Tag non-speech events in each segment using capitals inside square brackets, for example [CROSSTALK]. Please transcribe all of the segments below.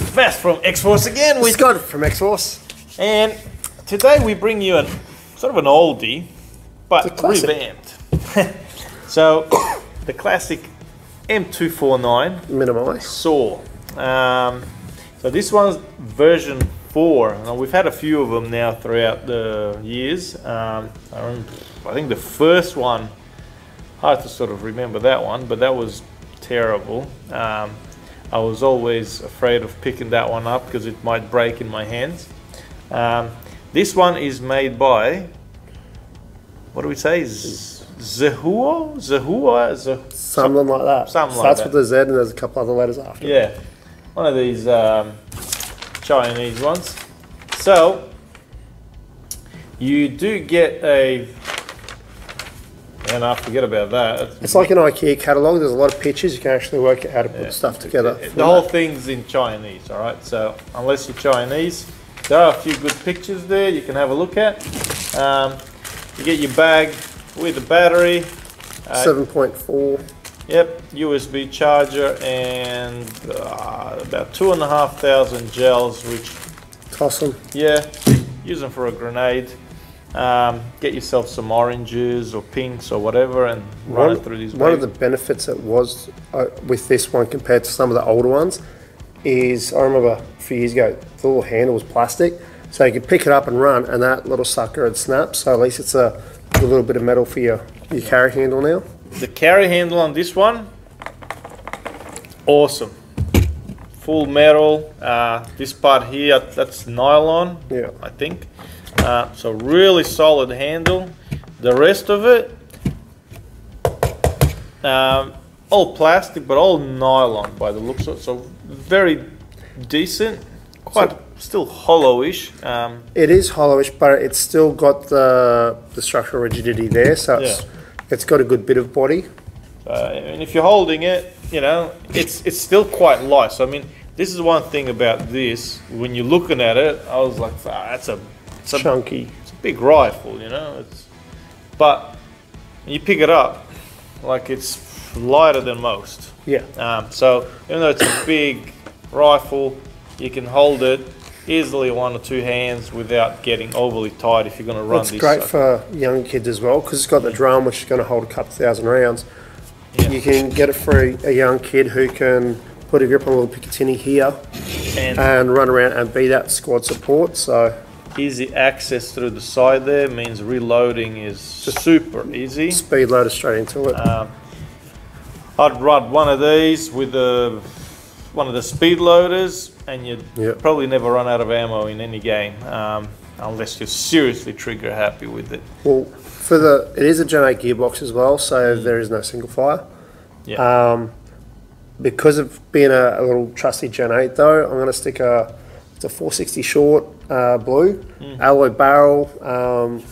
Fast from X Force again with Scott from X Force. And today we bring you a sort of an oldie, but revamped. [LAUGHS] so the classic M249 Minimise. saw. Um, so this one's version four. Now we've had a few of them now throughout the years. Um, I, I think the first one, hard to sort of remember that one, but that was terrible. Um, I was always afraid of picking that one up because it might break in my hands. Um, this one is made by, what do we say? Z-? Zehua? Zeh- Something like that. Something like Starts that. with a Z and there's a couple other letters after. Yeah, one of these um, Chinese ones. So you do get a, and I forget about that. It's like an IKEA catalogue. There's a lot of pictures. You can actually work out how to put stuff together. The whole thing's in Chinese, all right. So unless you're Chinese, there are a few good pictures there you can have a look at. Um, you get your bag with the battery. Uh, 7.4. Yep, USB charger and uh, about two and a half thousand gels, which Toss them. Yeah, use them for a grenade. Um, get yourself some oranges or pinks or whatever and run One, it through these. one of the benefits that was uh, with this one compared to some of the older ones is I remember a few years ago the little handle was plastic, so you could pick it up and run, and that little sucker would snap. So at least it's a, a little bit of metal for your your carry handle now. The carry handle on this one, awesome. Full metal. Uh, this part here, that's nylon, Yeah. I think. Uh, so really solid handle. The rest of it, um, all plastic, but all nylon by the looks of it. So very decent. Quite still hollowish. Um, It is hollowish, but it's still got the the structural rigidity there, so it's it's got a good bit of body. Uh, and if you're holding it, you know, it's it's still quite light. So I mean, this is one thing about this. When you're looking at it, I was like, ah, that's a, it's a, Chunky. it's a big rifle, you know. It's, but you pick it up, like it's lighter than most. Yeah. Um, so even though it's a big rifle, you can hold it easily one or two hands without getting overly tight if you're going to run It's great sucker. for young kids as well because it's got the drum, which is going to hold a couple thousand rounds. Yeah. You can get it for a, a young kid who can put a grip on a little Picatinny here and and run around and be that squad support. So easy access through the side there means reloading is super easy. speed loader straight into it. Um, I'd run one of these with the one of the speed loaders, and you'd Yep. probably never run out of ammo in any game, um, unless you're seriously trigger happy with it. well, for the it is a Gen 8 gearbox as well, so there is no single fire. Yeah. Um, because of being a, a little trusty Gen 8 though, I'm going to stick a it's a 460 short uh, blue Mm. alloy barrel, um,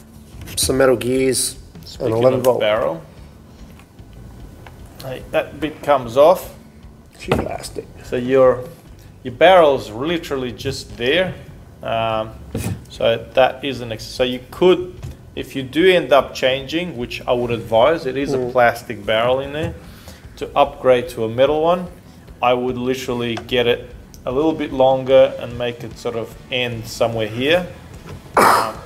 some metal gears, Speaking an 11 of volt barrel, hey, that bit comes off. sheet plastic. So your your barrel's literally just there. Um, so that is an ex- so you could if you do end up changing, which I would advise, it is a plastic barrel in there. To upgrade to a metal one, I would literally get it a little bit longer and make it sort of end somewhere here. Um,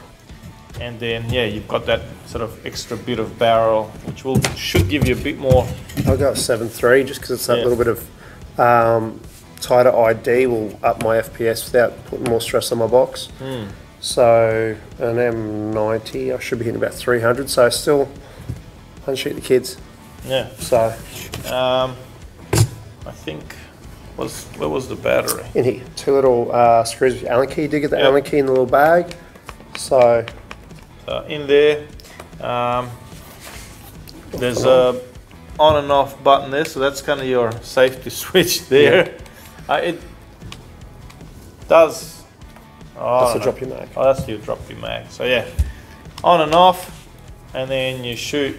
and then yeah, you've got that sort of extra bit of barrel, which will should give you a bit more I'll go 7.3 just because it's that Yeah. little bit of um, tighter ID will up my FPS without putting more stress on my box. Hmm. So an M90, I should be hitting about 300. So still unshoot the kids. yeah. So Um, I think was where was the battery? in here, two little uh, screws with Allen key. You do get the Yep. Allen key in the little bag. So Uh, in there, um, there's a on and off button there, so that's kind of your safety [LAUGHS] switch there. Uh, it does. Oh, that's no. drop your mag. Oh, that's your drop your mag. So yeah, on and off, and then you shoot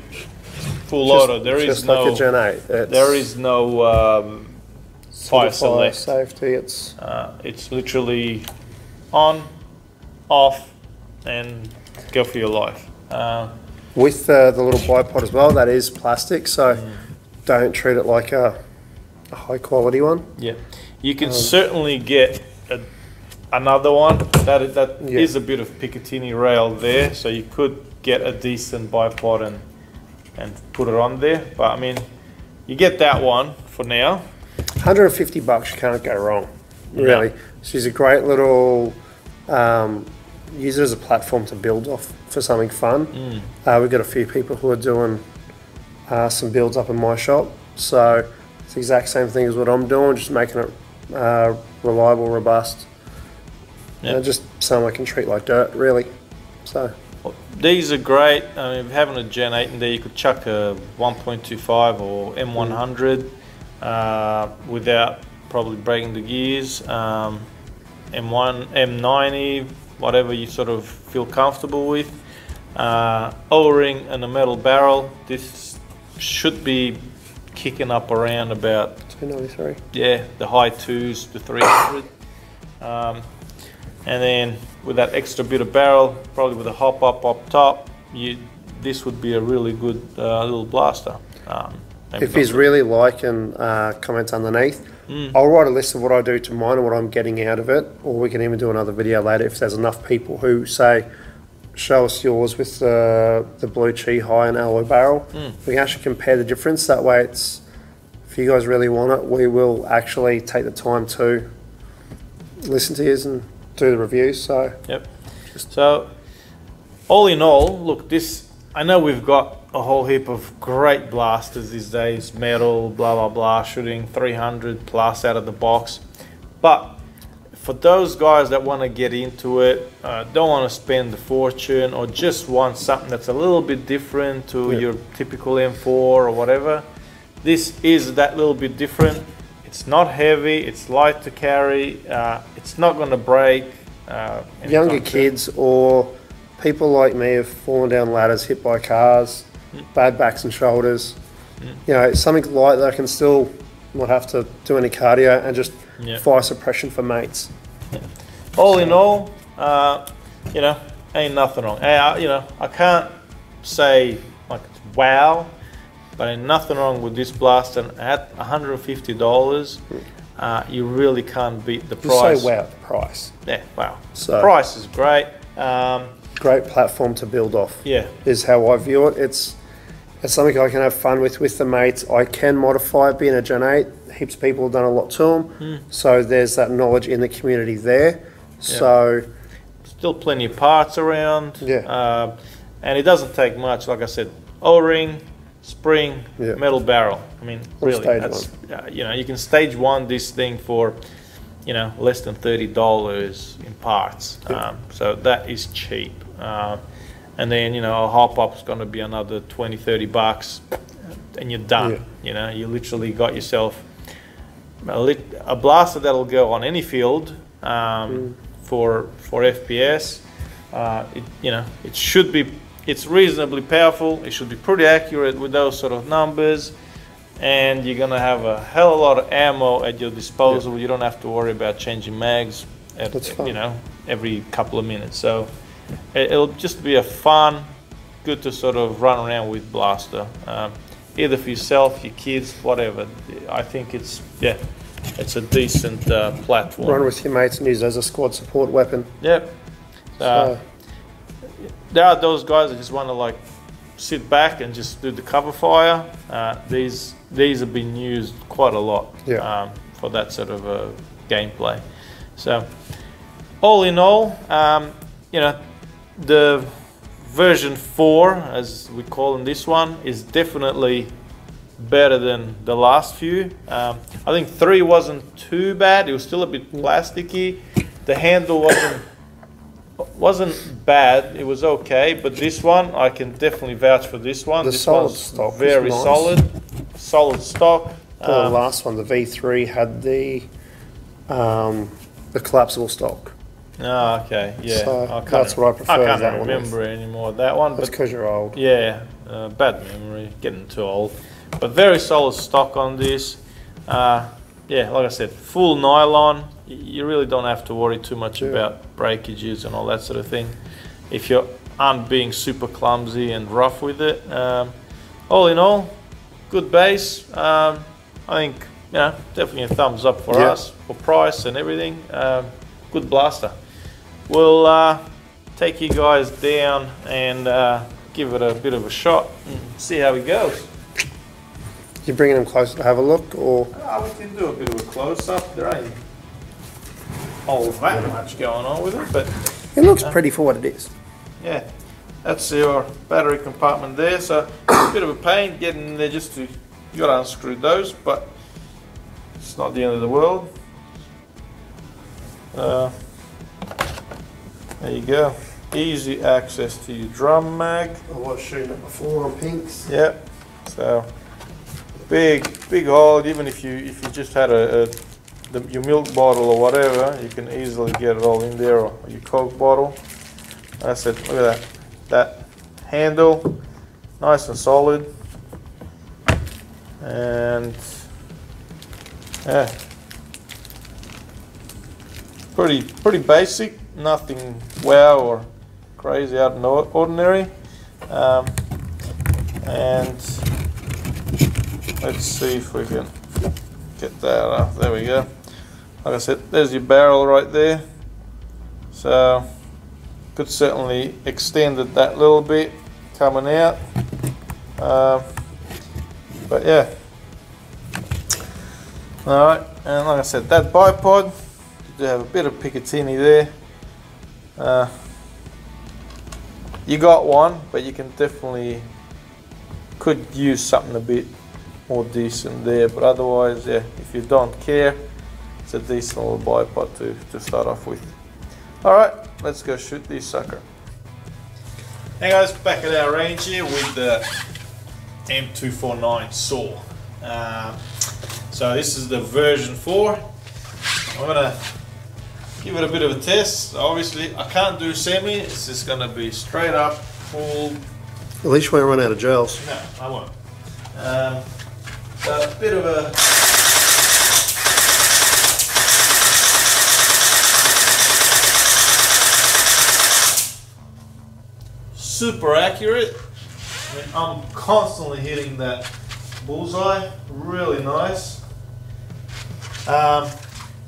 full Just- auto. There is just no. like a Gen 8. It's there is no um, single fire select. safety. It's Uh, it's literally on, off, and go for your life. Uh, with uh, the little bipod as well. That is plastic. So Mm. don't treat it like a, a high quality one. yeah, You can certainly get a, another one that is, that Yeah. is a bit of Picatinny rail there, so you could get a decent bipod and and put it on there. But I mean, you get that one for now. 150 bucks, you can't go wrong. Really, she's a great little. Um, use it as a platform to build off for something fun. Mm. Uh, we've got a few people who are doing uh, some builds up in my shop, so it's the exact same thing as what I'm doing, just making it uh, reliable, robust, Yeah. and just something I can treat like dirt, really. So Well, These are great. I mean, having a Gen 8 in there, you could chuck a 1.25 or M100 uh, without probably breaking the gears. Um, M1, M90, whatever you sort of feel comfortable with. Uh, O-ring and a metal barrel. This should be kicking up around about 293. yeah, the high twos, the 300. Um, and then with that extra bit of barrel, probably with a hop up up top, you this would be a really good uh, little blaster. Um, If he's really liking uh, comments underneath, Mm. I'll write a list of what I do to mine and what I'm getting out of it, or we can even do another video later if there's enough people who say, show us yours with the, the blue chi high and alloy barrel. Mm. We can actually compare the difference. That way, it's if you guys really want it, we will actually take the time to listen to yours and do the reviews. So Yep. So, all in all, look, this, I know we've got a whole heap of great blasters these days, metal, blah, blah, blah, shooting 300 plus out of the box. But for those guys that want to get into it, uh, don't want to spend the fortune, or just want something that's a little bit different to Yeah. your typical M4 or whatever, this is that little bit different. It's not heavy, it's light to carry, uh, it's not going to break. Uh, younger kids or people like me have fallen down ladders, hit by cars, bad backs and shoulders. You know, something light that I can still not have to do any cardio and just Yeah. fire suppression for mates. all in all, uh, you know, ain't nothing wrong. Hey, I, you know, I can't say like wow, but ain't nothing wrong with this blaster at $150. Uh, you really can't beat the Just price. say wow, the price. Yeah, wow. So- price is great. Um, Great platform to build off. yeah, Is how I view it. It's it's something I can have fun with with the mates. I can modify it being a Gen 8. Heaps of people have done a lot to them. Hmm. So there's that knowledge in the community there. So still plenty of parts around. Yeah. Uh, and it doesn't take much. Like I said, O-ring, spring, Yeah. metal barrel. I mean, Or really, that's uh, you know, you can stage one this thing for, you know, less than thirty dollars in parts. Yeah. Um, so that is cheap. Uh, and then you know, a hop up is going to be another 20, 30 bucks, and you're done. Yeah. You know, you literally got yourself a, lit, a blaster that'll go on any field um, for for FPS. Uh, it, you know, it should be. It's reasonably powerful. It should be pretty accurate with those sort of numbers, and you're gonna have a hell of a lot of ammo at your disposal. You don't have to worry about changing mags. At, You know, every couple of minutes. So it'll just be a fun, good to sort of run around with blaster. Um, either for yourself, your kids, whatever. I think it's yeah, it's a decent uh, platform. run with your mates and use as a squad support weapon. Yep. Uh, So, there are those guys that just want to like sit back and just do the cover fire. Uh, these these have been used quite a lot Yeah. um, for that sort of uh, gameplay. So all in all, um, you know, the version four, as we call in this one, is definitely better than the last few. Um, I think three wasn't too bad. It was still a bit plasticky. The handle wasn't wasn't bad. It was okay, but this one I can definitely vouch for this one. The this solid one's stock very nice. solid, solid stock. the Um, last one, the V3, had the um, the collapsible stock. Oh, okay, yeah. So I that's what I prefer I can't that one remember anymore that one, That's because you're old. Yeah, uh, bad memory, getting too old. But very solid stock on this. Uh, yeah, like I said, full nylon. You really don't have to worry too much Yeah. about breakages and all that sort of thing. If you aren't being super clumsy and rough with it. Um, all in all, good base. Um, I think you know, definitely a thumbs up for Yeah. us for price and everything. Um, good blaster. We'll uh, take you guys down and uh, give it a bit of a shot and see how it goes. You're bringing them closer to have a look, or Oh, we can do a bit of a close up. There ain't all that much going on with it, but it looks pretty for what it is. yeah, that's your battery compartment there. So a bit of a pain getting in there just to you got to unscrew those, but it's not the end of the world. Uh, there you go. Easy access to your drum mag. I was shooting it before on pinks. Yep. So big, big hole. Even if you if you just had a, a the, your milk bottle or whatever, you can easily get it all in there, or your Coke bottle. That's it. Look at that. That handle, nice and solid, and yeah, pretty pretty basic. Nothing wow or crazy out of ordinary. Um, and let's see if we can get that up. There we go. Like I said, there's your barrel right there. So could certainly extend it that little bit coming out. Um, but yeah. Alright, and like I said, that bipod, you do have a bit of Picatinny there. Uh, you got one, but you can definitely could use something a bit more decent there. But otherwise, yeah, if you don't care, it's a decent little bipod to, to start off with. All right, let's go shoot this sucker. Hey guys, back at our range here with the M249 saw. Um, so this is the version 4. I'm gonna give it a bit of a test. Obviously, I can't do semi. It's just gonna be straight up full At least you won't run out of gels. no, I won't. Um, a bit of a. Super accurate. I mean, I'm constantly hitting that bullseye. Really nice. Um,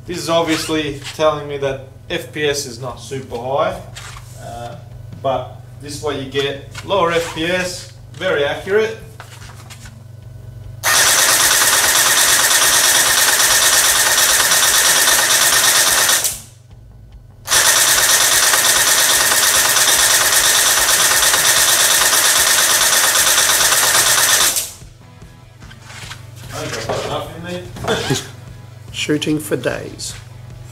this is obviously telling me that FPS is not super high, uh, but this is what you get. Lower FPS, very accurate. Shooting for days.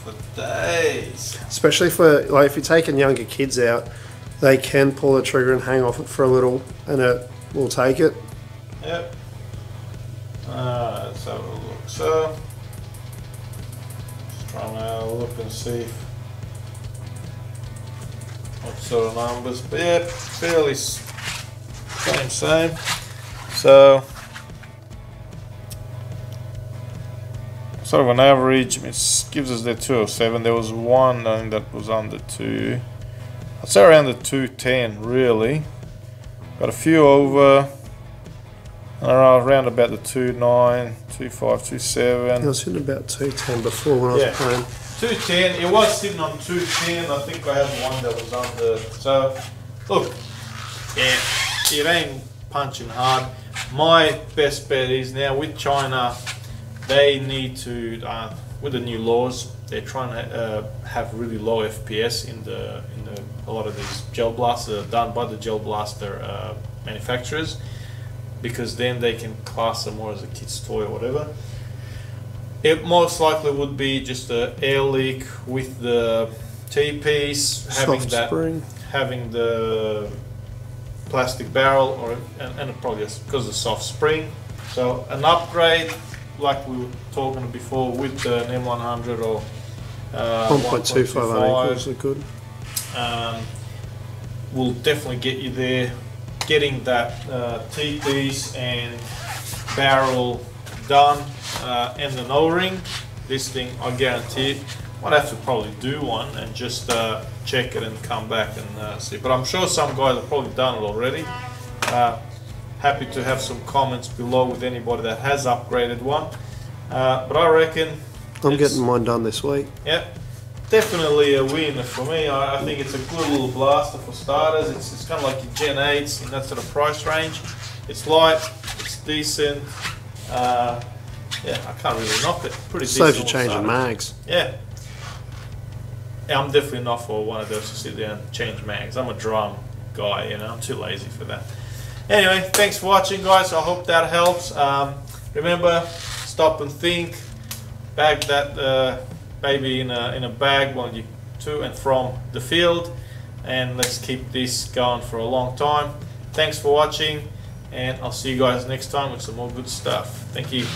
for days. Especially for, like, if you're taking younger kids out, they can pull the trigger and hang off it for a little, and it will take it. Yep. Uh, let's have a look. So, just trying to look and see what sort of numbers. But yeah, fairly same, same. So, sort of an average. It gives us the 207. There was one I think that was under two. I'd say around the 210 really. Got a few over. Around about the 29, 25, I 27. was hitting about 210 before when I was Yeah. playing. 210, it was sitting on 210. I think I had one that was under. So, look, yeah, it ain't punching hard. My best bet is now with China, they need to, uh, with the new laws, they're trying to uh, have really low FPS in the in the a lot of these gel blasters done by the gel blaster uh, manufacturers, because then they can class them more as a kid's toy or whatever. It most likely would be just a air leak with the T-piece having Soft that spring. having the plastic barrel or and, and probably because of the soft spring. So an upgrade, like we were talking before, with the M100 or uh, 1.25 ankles are good. um, will definitely get you there. Getting that uh, T-piece and barrel done uh, and an O-ring, this thing I guarantee it. Might have to probably do one and just uh, check it and come back and uh, see. But I'm sure some guys have probably done it already. Happy to have some comments below with anybody that has upgraded one. Uh, but I reckon I'm getting mine done this week. yeah, definitely a win for me. I, I think it's a good little blaster for starters. It's, it's kind of like your Gen 8s in that sort of price range. It's light, it's decent. Uh, yeah, I can't really knock it. Pretty Saves you changing mags. Yeah. Yeah, I'm definitely not for one of those to sit there and change mags. I'm a drum guy, you know. I'm too lazy for that. Anyway, thanks for watching, guys. I hope that helps. Um, remember, stop and think. Bag that uh, baby in a in a bag while you to and from the field, and let's keep this going for a long time. Thanks for watching, and I'll see you guys next time with some more good stuff. Thank you.